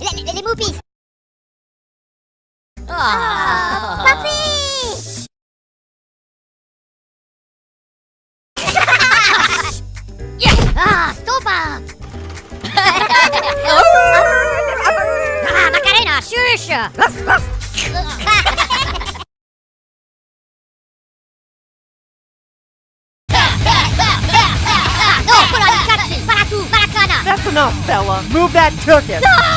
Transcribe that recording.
les, les, les Oh. Ah. Papy Ah, ah stopa ah. ah, Macarena, shush No, That's enough, fella. Move that ticket. No!